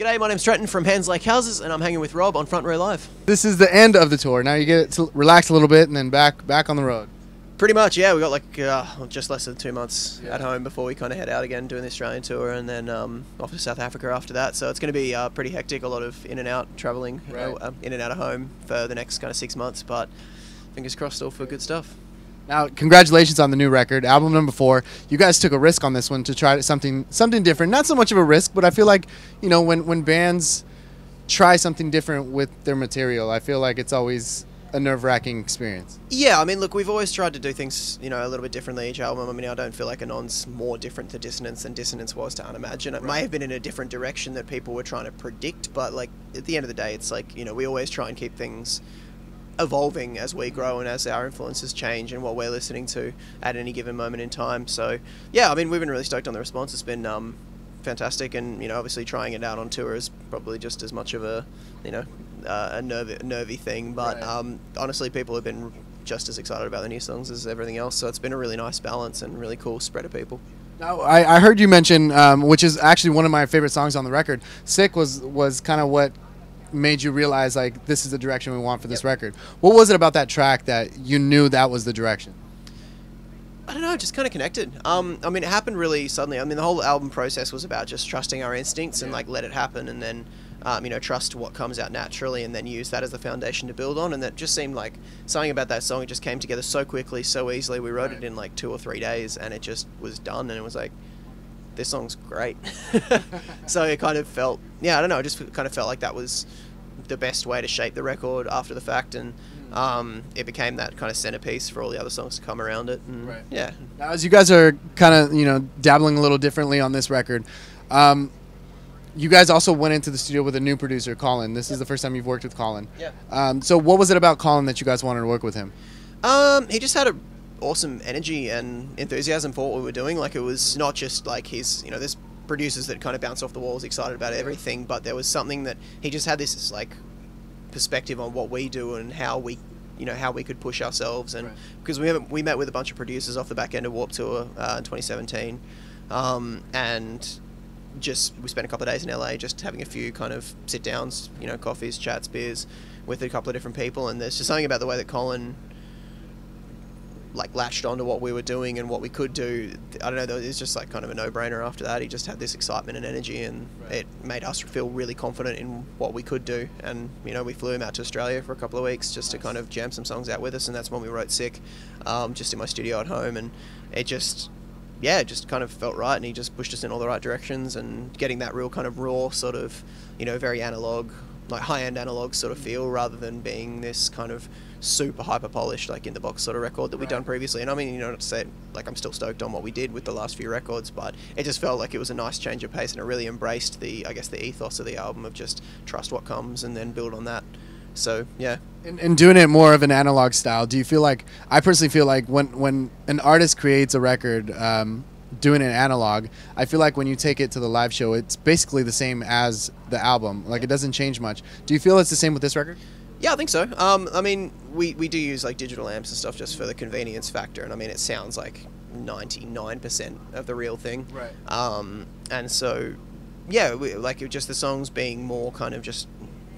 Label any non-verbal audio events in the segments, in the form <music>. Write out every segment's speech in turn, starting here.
G'day, my name's Trenton from Hands Like Houses, and I'm hanging with Rob on Front Row Live. This is the end of the tour. Now you get to relax a little bit and then back back on the road. Pretty much, yeah. We got like uh, just less than two months Yeah. at home before we kind of head out again, doing the Australian tour, and then um, off to South Africa after that. So it's going to be uh, pretty hectic. A lot of in and out traveling, uh, Right. uh, in and out of home for the next kind of six months. But fingers crossed, all for good stuff. Now, congratulations on the new record, album number four. You guys took a risk on this one to try something something different. Not so much of a risk, but I feel like you know when when bands try something different with their material, I feel like it's always a nerve wracking experience. Yeah, I mean, look, we've always tried to do things, you know, a little bit differently each album. I mean, I don't feel like Anon's more different to Dissonance than Dissonance was to Unimagine. It may have been in a different direction that people were trying to predict, but like at the end of the day, it's like you know we always try and keep things evolving as we grow and as our influences change and what we're listening to at any given moment in time. So yeah, I mean, we've been really stoked on the response. It's been um, fantastic, and you know, obviously trying it out on tour is probably just as much of a you know uh, a nervy, nervy thing. But Right. um, honestly, people have been just as excited about the new songs as everything else. So it's been a really nice balance and really cool spread of people. Now, I, I heard you mention, um, which is actually one of my favorite songs on the record. "Sick" was was kind of what made you realize like this is the direction we want for this record. What was it about that track that you knew that was the direction? I don't know, just kind of connected. Um, I mean, it happened really suddenly. I mean, the whole album process was about just trusting our instincts and like let it happen, and then um, you know trust what comes out naturally, and then use that as the foundation to build on. And that just seemed like something about that song. It just came together so quickly, so easily. We wrote Right. it in like two or three days, and it just was done. And it was like, this song's great. <laughs> so it kind of felt, yeah, I don't know. It just kind of felt like that was the best way to shape the record after the fact, and Mm. um, it became that kind of centerpiece for all the other songs to come around it. And Right. Yeah. Now, as you guys are kind of you know dabbling a little differently on this record, um, you guys also went into the studio with a new producer, Colin. This is the first time you've worked with Colin. Yeah. Um, so, what was it about Colin that you guys wanted to work with him? Um, he just had a awesome energy and enthusiasm for what we were doing. Like it was not just like his, you know, there's producers that kind of bounce off the walls, excited about everything, but there was something that he just had this like perspective on what we do and how we, you know, how we could push ourselves. And Right. because we haven't, we met with a bunch of producers off the back end of Warped Tour uh, in 2017, um, and just we spent a couple of days in LA just having a few kind of sit downs, you know, coffees, chats, beers with a couple of different people. And there's just something about the way that Colin like latched onto what we were doing and what we could do. I don't know. It's just like kind of a no-brainer. After that, he just had this excitement and energy, and Right. it made us feel really confident in what we could do. And you know, we flew him out to Australia for a couple of weeks just to kind of jam some songs out with us, and that's when we wrote "Sick," um, just in my studio at home, and it just. Yeah, it just kind of felt right, and he just pushed us in all the right directions, and getting that real kind of raw, sort of, you know, very analog, like high-end analog sort of feel, rather than being this kind of super hyper polished, like in the box sort of record that we've done previously. And I mean, you know, not to say like I'm still stoked on what we did with the last few records, but it just felt like it was a nice change of pace, and it really embraced the, I guess, the ethos of the album of just trust what comes and then build on that. So yeah, And, and doing it more of an analog style, do you feel like I personally feel like when when an artist creates a record, um, doing an analog, I feel like when you take it to the live show, it's basically the same as the album. Like it doesn't change much. Do you feel it's the same with this record? Yeah, I think so. Um, I mean, we, we do use like digital amps and stuff just for the convenience factor, and I mean, it sounds like 99% of the real thing. Right. Um, and so, yeah, we, like just the songs being more kind of just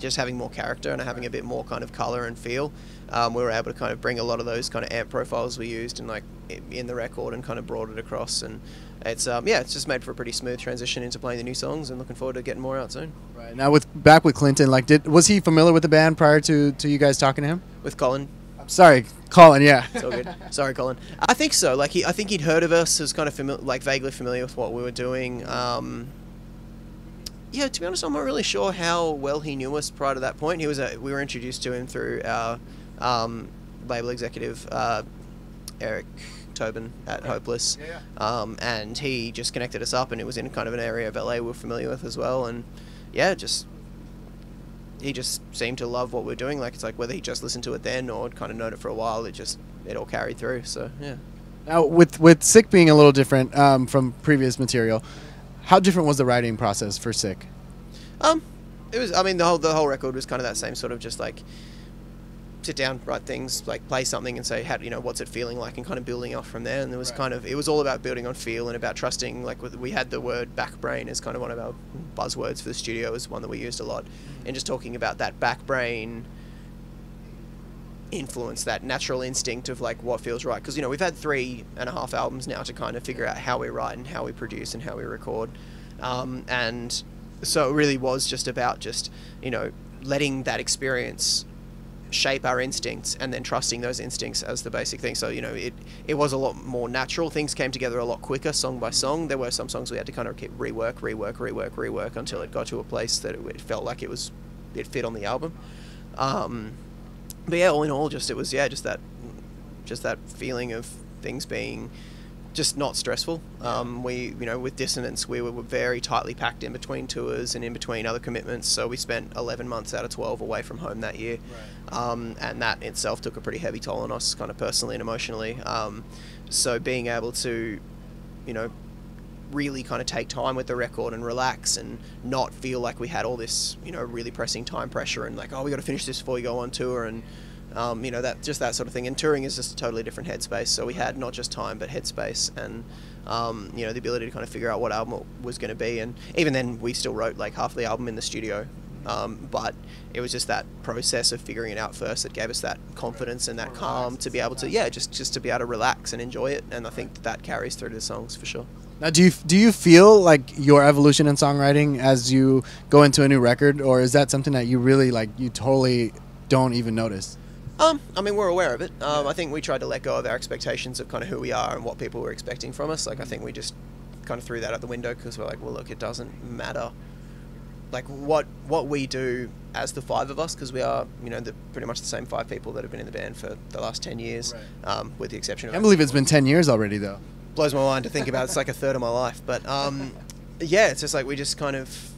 just having more character and having a bit more kind of color and feel. Um, we were able to kind of bring a lot of those kind of amp profiles we used and like in the record and kind of brought it across and it's um, yeah it's just made for a pretty smooth transition into playing the new songs and looking forward to getting more out soon Right. Now with back with Clinton, like did was he familiar with the band prior to to you guys talking to him? with Colin Sorry, Colin. Yeah. It's all good. Sorry, Colin. I think so. Like he, I think he'd heard of us, was kind of familiar, like vaguely familiar with what we were doing. Um, yeah, to be honest, I'm not really sure how well he knew us prior to that point. He was, a, we were introduced to him through our um, label executive, uh, Eric Tobin at Hopeless, Yeah, um, and he just connected us up, and it was in kind of an area of LA we we're familiar with as well, and yeah, just he just seemed to love what we're doing. Like it's like whether he just listened to it then or kind of known it for a while, it just it all carried through. So yeah. Now with with Sick being a little different um, from previous material, how different was the writing process for Sick? Um, it was. I mean, the whole the whole record was kind of that same sort of just like sit down, write things, like play something, and say, how you know, what's it feeling like, and kind of building off from there. And it was Right. kind of, it was all about building on feel and about trusting. Like we had the word back brain as kind of one of our buzzwords for the studio, is one that we used a lot, and just talking about that back brain influence, that natural instinct of like what feels right. Because you know we've had three and a half albums now to kind of figure out how we write and how we produce and how we record, um, and so it really was just about just you know letting that experience shape our instincts and then trusting those instincts as the basic thing. So, you know, it, it was a lot more natural. Things came together a lot quicker, song by song. There were some songs we had to kind of keep rework, rework, rework, rework until it got to a place that it, felt like it was, it fit on the album. Um, but yeah, all in all, just, it was, yeah, just that, just that feeling of things being just not stressful. Um, we, you know, with Dissonance, we were very tightly packed in between tours and in between other commitments. So we spent 11 months out of 12 away from home that year. Um, and that itself took a pretty heavy toll on us, kind of personally and emotionally. Um, so being able to, you know, really kind of take time with the record and relax and not feel like we had all this, you know, really pressing time pressure and like, oh, we got to finish this before we go on tour and, um, you know, that just that sort of thing. And touring is just a totally different headspace. So we had not just time but headspace and, um, you know, the ability to kind of figure out what album was going to be. And even then, we still wrote like half the album in the studio. Um, but it was just that process of figuring it out first that gave us that confidence and that calm to be able to, yeah, just just to be able to relax and enjoy it. And I think that, that carries through to the songs for sure. Now, do you do you feel like your evolution in songwriting as you go into a new record, or is that something that you really like? You totally don't even notice. Um, I mean, we're aware of it. Um, I think we tried to let go of our expectations of kind of who we are and what people were expecting from us. Like, I think we just kind of threw that out the window because we're like, well, look, it doesn't matter. Like what what we do as the five of us, because we are, you know, the, pretty much the same five people that have been in the band for the last ten years, Right. um, with the exception I of can't believe it's been ten years already, though. blows my mind to think about. It's like a third of my life, but um, yeah, it's just like we just kind of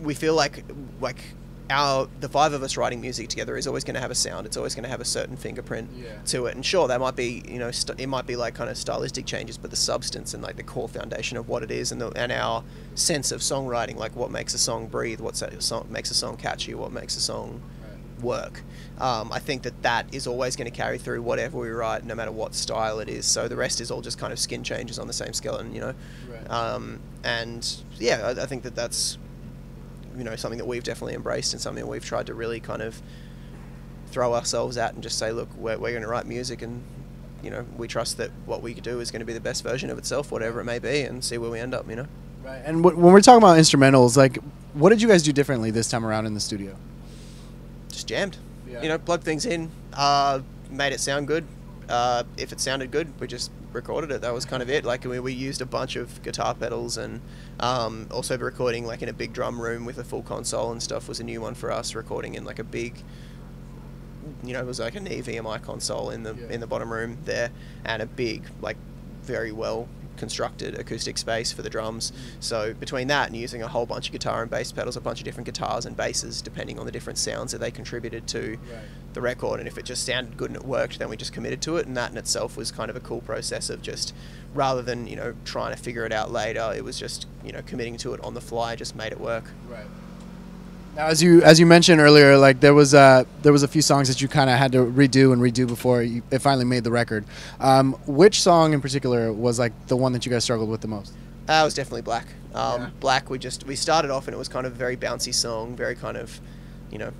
we feel like like our the five of us writing music together is always going to have a sound. It's always going to have a certain fingerprint Yeah. to it. And sure, that might be you know st- it might be like kind of stylistic changes, but the substance and like the core foundation of what it is, and the, and our sense of songwriting, like what makes a song breathe, what makes a song catchy, what makes a song work. Um, I think that that is always going to carry through whatever we write, no matter what style it is. So the rest is all just kind of skin changes on the same skeleton, you know. Right. Um, and yeah, I, I think that that's you know something that we've definitely embraced and something we've tried to really kind of throw ourselves at and just say, look, we're, we're going to write music and you know we trust that what we do is going to be the best version of itself, whatever it may be, and see where we end up. You know. Right. And wh- when we're talking about instrumentals, like, what did you guys do differently this time around in the studio? just jammed. Yeah. You know, plugged things in, uh, made it sound good. Uh, if it sounded good, we just recorded it. That was kind of it. Like we, we used a bunch of guitar pedals and um, also recording like in a big drum room with a full console and stuff was a new one for us. Recording in like a big, you know, it was like an EVMI console in the Yeah. in the bottom room there, and a big like very well constructed acoustic space for the drums. So between that and using a whole bunch of guitar and bass pedals, a bunch of different guitars and basses, depending on the different sounds that they contributed to the record. And if it just sounded good and it worked, then we just committed to it. And that in itself was kind of a cool process of just rather than you know trying to figure it out later, it was just you know committing to it on the fly, just made it work. Right. Now, as you as you mentioned earlier, like there was uh, there was a few songs that you kind of had to redo and redo before you, it finally made the record. Um, which song in particular was like the one that you guys struggled with the most? Uh, it was definitely Black. Um, Yeah. Black. We just we started off and it was kind of a very bouncy song, very kind of, you know,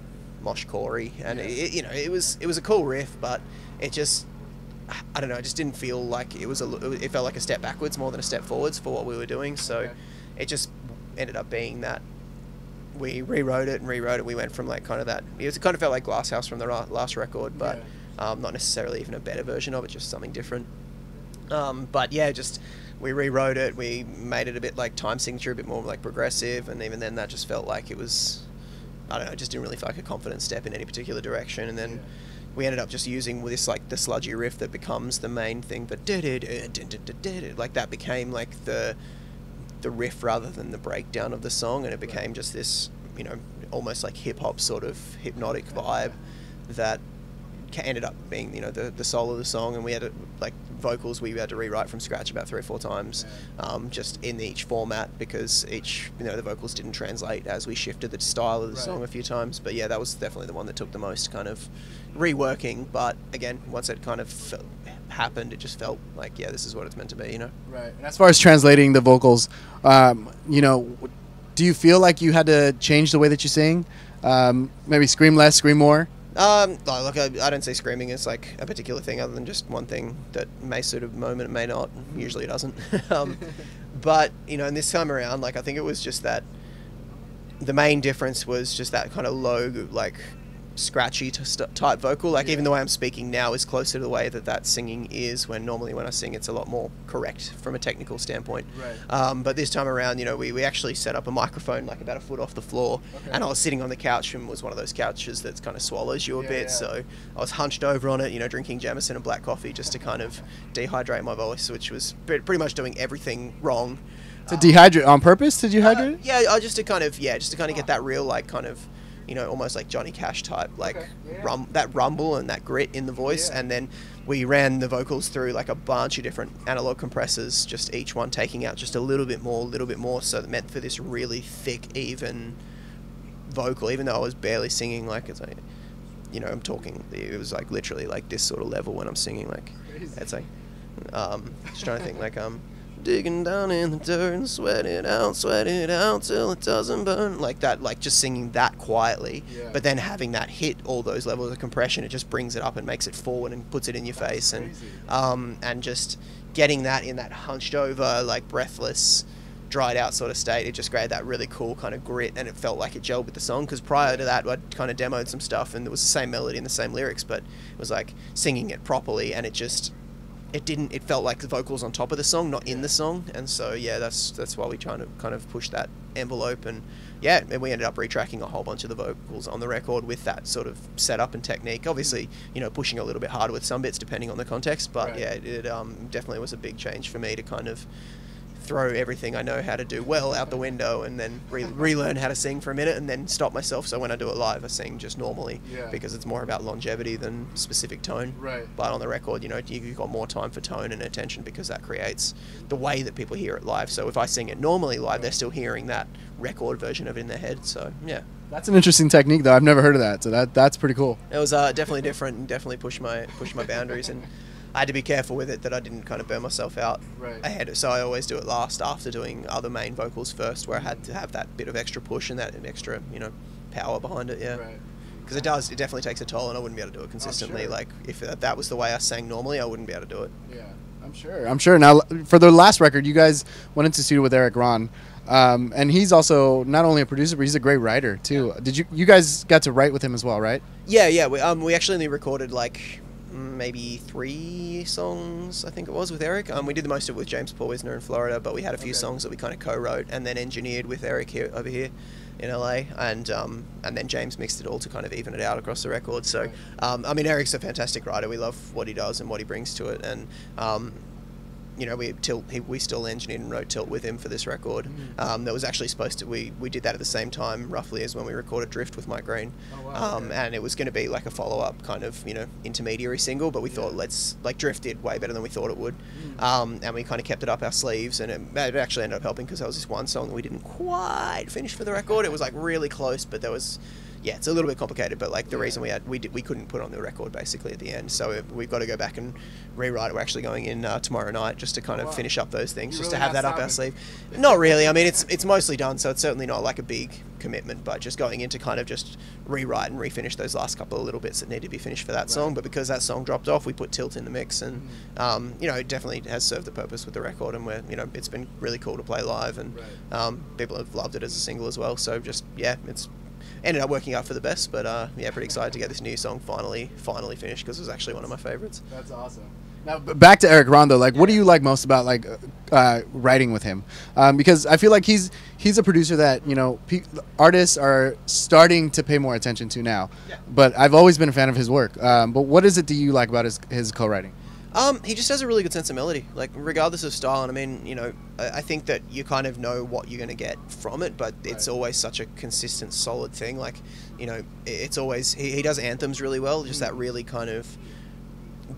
mosh corey, and Yeah. it, you know it was it was a cool riff, but it just I don't know, it just didn't feel like it was a it felt like a step backwards more than a step forwards for what we were doing. So Okay. it just ended up being that we rewrote it and rewrote it. We went from like kind of that it, was, it kind of felt like Glasshouse from the last record, but um, not necessarily even a better version of it, just something different. Um, but yeah, just we rewrote it. We made it a bit like time signature, a bit more like progressive, and even then that just felt like it was, I don't know, just didn't really feel like a confident step in any particular direction. And then Yeah. we ended up just using this like the sludgy riff that becomes the main thing, but like that became like the the riff rather than the breakdown of the song, and it became just this, you know, almost like hip hop sort of hypnotic vibe that ended up being you know the, the soul of the song and we had to like vocals we had to rewrite from scratch about three or four times, um, just in each format because each you know the vocals didn't translate as we shifted the style of the Right. song a few times. But yeah, that was definitely the one that took the most kind of reworking. But again, once it kind of felt, happened, it just felt like yeah, this is what it's meant to be. You know. Right. And as far as translating the vocals, um, you know, do you feel like you had to change the way that you sing? Um, maybe scream less, scream more. Um, look, I, I don't see screaming as like a particular thing, other than just one thing that may suit a moment, it may not. Usually, it doesn't. <laughs> um, but you know, and this time around, like I think it was just that the main difference was just that kind of low, like scratchy t- type vocal. Like even the way I'm speaking now is closer to the way that that singing is. When normally when I sing, it's a lot more correct from a technical standpoint. Right. Um, but this time around, you know, we, we actually set up a microphone like about a foot off the floor, Okay. and I was sitting on the couch and was one of those couches that kind of swallows you a Yeah, bit. yeah. So I was hunched over on it, you know, drinking Jameson and black coffee just to kind of dehydrate my voice, which was pretty much doing everything wrong. To dehydrate on purpose? To dehydrate? Uh, yeah, just to kind of yeah, just to kind of get that real like kind of, you know, almost like Johnny Cash type like Okay, yeah. rum that rumble and that grit in the voice, Yeah. and then we ran the vocals through like a bunch of different analog compressors, just each one taking out just a little bit more, a little bit more, so it meant for this really thick, even vocal, even though I was barely singing like it's like. You know, I'm talking. It was like literally like this sort of level when I'm singing. Like, Crazy. it's like, um, just trying to think. Like, um, digging down in the dirt and sweat it out, sweat it out till it doesn't burn. Like that, like just singing that quietly, Yeah. but then having that hit all those levels of compression, it just brings it up and makes it forward and puts it in your That's face, and um, and just getting that in that hunched over, like breathless, dried out sort of state, it just created that really cool kind of grit, and it felt like it gelled with the song. Because prior to that, I'd kind of demoed some stuff, and it was the same melody and the same lyrics, but it was like singing it properly, and it just it didn't it felt like the vocals on top of the song not in the song. And so yeah that's that's why we trying to kind of push that envelope. And yeah and we ended up retracking a whole bunch of the vocals on the record with that sort of setup and technique. Obviously you know pushing a little bit harder with some bits depending on the context. But Right. yeah it, it um, definitely was a big change for me to kind of throw everything I know how to do well out the window and then re- <laughs> relearn how to sing for a minute and then stop myself so when I do it live I sing just normally Yeah. because it's more about longevity than specific tone Right. but on the record, you know, you- you've got more time for tone and attention because that creates the way that people hear it live. So if I sing it normally live, they're still hearing that record version of it in their head. So yeah, That's an interesting technique, though. I've never heard of that, so that that's pretty cool. it was uh, definitely different and definitely pushed my pushed my boundaries and. I had to be careful with it that I didn't kind of burn myself out Right. ahead. So I always do it last after doing other main vocals first, where I had to have that bit of extra push and that extra, you know, power behind it. Yeah. because it does. It definitely takes a toll, and I wouldn't be able to do it consistently. sure. Like if that was the way I sang normally, I wouldn't be able to do it. Yeah, I'm sure. I'm sure. Now, for the last record, you guys went into studio with Erik Ron, um, and he's also not only a producer, but he's a great writer too. Did you you guys got to write with him as well, right? Yeah, yeah. We, um, we actually only recorded like maybe three songs, I think it was, with Erik. Um, we did the most of it with James Paul Wisner in Florida, but we had a few Okay. songs that we kind of co-wrote and then engineered with Erik here over here in LA, and um, and then James mixed it all to kind of even it out across the record. So, um, I mean, Erik's a fantastic writer. We love what he does and what he brings to it, and um, you know, we tilt. He, we still engineered and wrote tilt with him for this record. Mm. Um, that was actually supposed to. We we did that at the same time, roughly as when we recorded Drift with Mike Green. Oh, wow, um, and it was going to be like a follow up kind of you know intermediary single, but we thought let's like Drift did way better than we thought it would, Mm. um, and we kind of kept it up our sleeves, and it, it actually ended up helping because there was this one song that we didn't quite finish for the record. It was like really close, but there was. Yeah, it's a little bit complicated, but like the Yeah. reason we had we did, we couldn't put on the record basically at the end, so we've got to go back and rewrite it. We're actually going in uh, tomorrow night just to kind of wow. finish up those things, You just really to have that up our sleeve. Not really. I mean, it's it's mostly done, so it's certainly not like a big commitment, but just going in to kind of just rewrite and refinish those last couple of little bits that need to be finished for that Right. song. But because that song dropped off, we put Tilt in the mix, and Mhm. um, you know, it definitely has served the purpose with the record, and we're you know, it's been really cool to play live, and Right. um, people have loved it as a single as well. So just yeah, it's ended up working out for the best. But uh, yeah, pretty excited to get this new song finally finally finished because it was actually one of my favorites. That's awesome. Now back to Erik Rondo. Like, what do you like most about like uh, uh, writing with him? Um, because I feel like he's he's a producer that you know pe- artists are starting to pay more attention to now. Yeah. But I've always been a fan of his work. Um, but what is it do you like about his his co-writing? Um, he just has a really good sense of melody, like regardless of style. And I mean, you know, I, I think that you kind of know what you're going to get from it, but it's always such a consistent, solid thing. Like, you know, it's always he, he does anthems really well, just that really kind of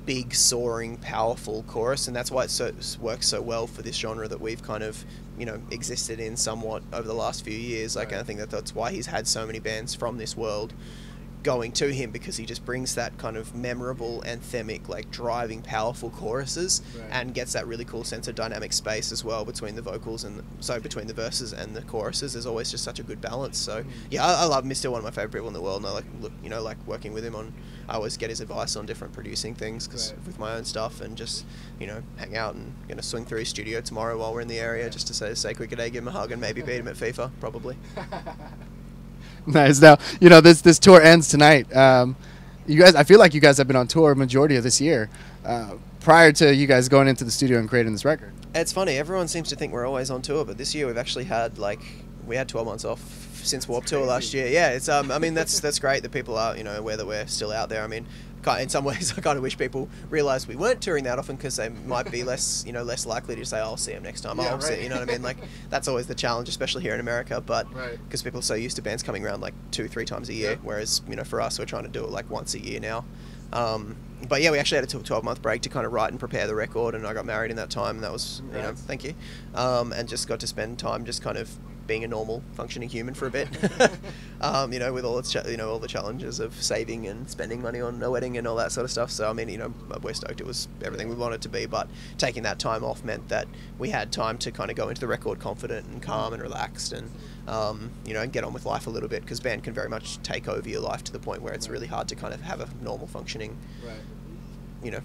big, soaring, powerful chorus, and that's why it so, works so well for this genre that we've kind of you know existed in somewhat over the last few years. Like, Right. I think that that's why he's had so many bands from this world going to him because he just brings that kind of memorable, anthemic, like driving, powerful choruses, Right. and gets that really cool sense of dynamic space as well between the vocals and so between the verses and the choruses. There's always just such a good balance. So hmm. yeah, I, I love him. He's still one of my favorite people in the world, and I like look, you know, like working with him on. I always get his advice on different producing things because Right. with my own stuff and just you know hang out and gonna swing through his studio tomorrow while we're in the area just to say say quick a day, give him a hug, and maybe beat him at FIFA probably. <laughs> <laughs> nice. Now you know this this tour ends tonight. Um, you guys, I feel like you guys have been on tour majority of this year. Uh, prior to you guys going into the studio and creating this record. It's funny. Everyone seems to think we're always on tour, but this year we've actually had like we had 12 months off since Warped Tour last year. Yeah, it's um. I mean that's that's great that people are you know aware that we're still out there. I mean, ki- in some <laughs> ways I kind of wish people realised we weren't touring that often because they might be less you know less likely to say I'll see them next time. Yeah, I'll see you know what I mean. Like <laughs> that's always the challenge, especially here in America. But Right. because people are so used to bands coming around like two three times a year, Yep. whereas you know for us we're trying to do it like once a year now. Um, but yeah, we actually had a 12 month break to kind of write and prepare the record, and I got married in that time, and that was, you know, thank you. Um, and just got to spend time just kind of being a normal functioning human for a bit. <laughs> um, you know, with all its, cha- you know, all the challenges of saving and spending money on a wedding and all that sort of stuff. So, I mean, you know, we're stoked it was everything we wanted to be, but taking that time off meant that we had time to kind of go into the record confident and calm and relaxed and, um, you know, and get on with life a little bit because band can very much take over your life to the point where it's Right. really hard to kind of have a normal functioning, Right. you know,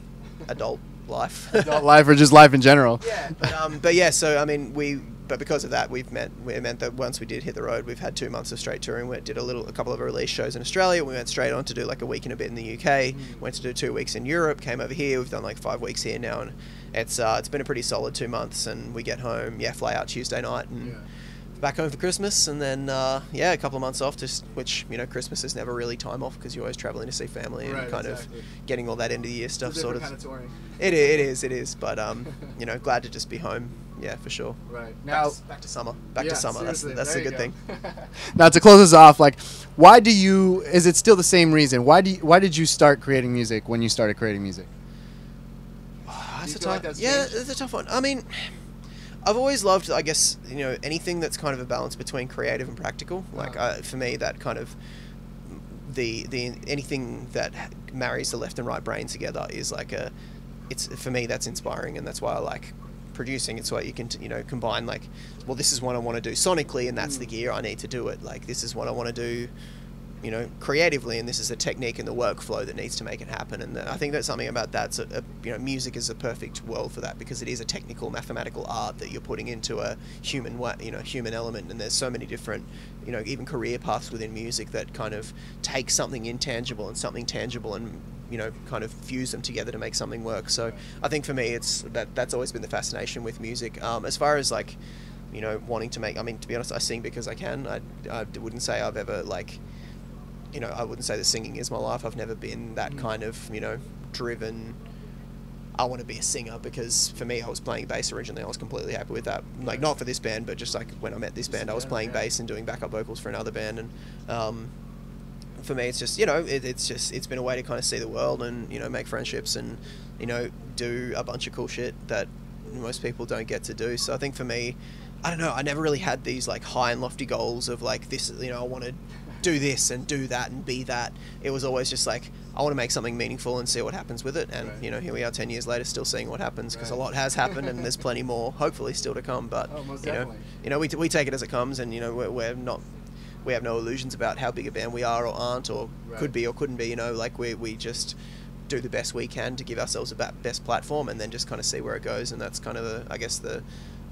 adult <laughs> life. Adult life or just life in general. Yeah, but um, but yeah. So I mean, we but because of that, we've met. It meant that once we did hit the road, we've had two months of straight touring. We did a little, a couple of release shows in Australia. We went straight on to do like a week and a bit in the UK. Went to do two weeks in Europe. Came over here. We've done like five weeks here now, and it's uh, it's been a pretty solid two months. And we get home, yeah, fly out Tuesday night and. Yeah. Back home for Christmas, and then uh, yeah, a couple of months off. Just which you know, Christmas is never really time off because you're always traveling to see family and Right, kind exactly. of getting all that end of the year stuff sort of. kind of touring. It, it is, it is, but um, you know, glad to just be home. Yeah, for sure. Right. Back Now, to, back to summer. Back Yeah, to summer. That's that's a you good thing. <laughs> now to close us off, like, why do you? Is it still the same reason? Why do? You, why did you start creating music when you started creating music? <sighs> that's a feel like tough. that's yeah, changed? it's a tough one. I mean, I've always loved, I guess, you know, anything that's kind of a balance between creative and practical. Like Uh-huh. uh, for me, that kind of the the anything that marries the left and right brain together is like a. It's for me that's inspiring, and that's why I like producing. It's why you can you know combine like, well, this is what I want to do sonically, and that's the Mm. gear I need to do it. Like this is what I want to do you know, creatively, and this is the technique and the workflow that needs to make it happen. And I think that's something about that's a, a, you know, music is a perfect world for that because it is a technical, mathematical art that you're putting into a human, you know, human element. And there's so many different, you know, even career paths within music that kind of take something intangible and something tangible and you know, kind of fuse them together to make something work. So I think for me, it's that that's always been the fascination with music. Um, as far as like, you know, wanting to make, I mean, to be honest, I sing because I can. I, I wouldn't say I've ever like you know, I wouldn't say that singing is my life. I've never been that Mm. kind of, you know, driven. I want to be a singer because for me, I was playing bass originally. I was completely happy with that. Like not for this band, but just like when I met this band, I was playing bass and doing backup vocals for another band. And um, for me, it's just you know, it, it's just it's been a way to kind of see the world and you know make friendships and you know do a bunch of cool shit that most people don't get to do. So I think for me, I don't know. I never really had these like high and lofty goals of like this. You know, I want to do this and do that and be that. It was always just like I want to make something meaningful and see what happens with it. And Right. you know, here we are, ten years later, still seeing what happens because a lot has happened and there's plenty more, hopefully, still to come. But Oh, you know, definitely. you know, we, we take it as it comes, and you know, we're, we're not. We have no illusions about how big a band we are or aren't or Right. could be or couldn't be. You know, like we we just do the best we can to give ourselves a best platform and then just kind of see where it goes. And that's kind of the, I guess the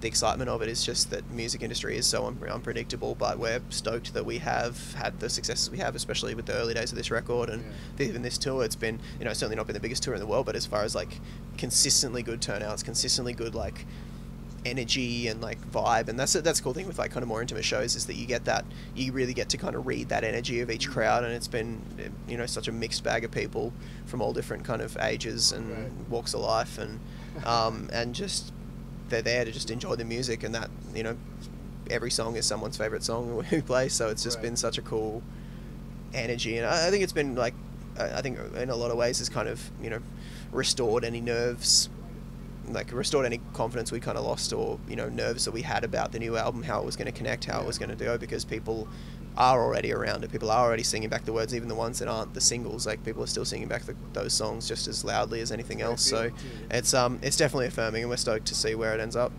the excitement of it is just that music industry is so un- unpredictable. But we're stoked that we have had the successes we have, especially with the early days of this record and Yeah. even this tour. It's been you know certainly not been the biggest tour in the world, but as far as like consistently good turnouts, consistently good like energy and like vibe and that's that's the cool thing with like kind of more intimate shows is that you get that you really get to kind of read that energy of each crowd and it's been you know such a mixed bag of people from all different kind of ages and Right. walks of life and um, <laughs> and just they're there to just enjoy the music and that you know every song is someone's favorite song <laughs> we play so it's just Right. been such a cool energy and I I think it's been like I I think in a lot of ways has kind of you know restored any nerves like restored any confidence we kind of lost or you know nerves that we had about the new album how it was going to connect how it was going to go because people are already around it. People are already singing back the words even the ones that aren't the singles. Like people are still singing back the, those songs just as loudly as anything else. So it's um it's definitely affirming and we're stoked to see where it ends up